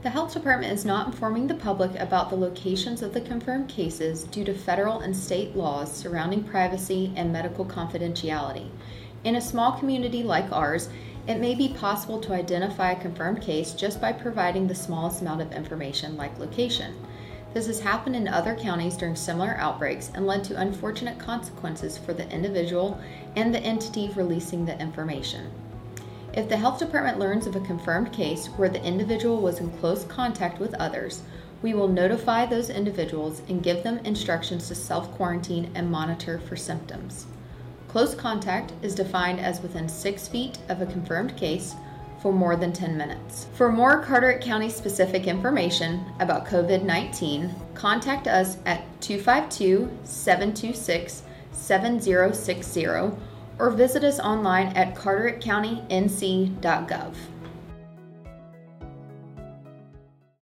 The health department is not informing the public about the locations of the confirmed cases due to federal and state laws surrounding privacy and medical confidentiality. In a small community like ours, it may be possible to identify a confirmed case just by providing the smallest amount of information, like location. This has happened in other counties during similar outbreaks and led to unfortunate consequences for the individual and the entity releasing the information. If the health department learns of a confirmed case where the individual was in close contact with others, we will notify those individuals and give them instructions to self quarantine and monitor for symptoms. Close contact is defined as within six feet of a confirmed case for more than 10 minutes. For more Carteret County specific information about COVID 19, contact us at 252 726 7060 or visit us online at carteretcountync.gov.